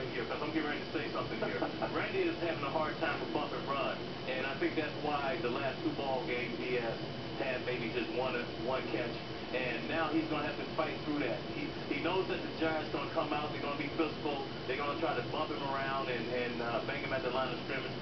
right here because I'm getting ready to say something here. Randy is having a hard time with bump and run, and I think that's why the last two ball games he has had maybe just one one catch, and now he's going to have to fight through that. He he knows that the Giants going to come out, they're going to be physical, they're going to try to bump him around and and uh, bang him at the line of scrimmage.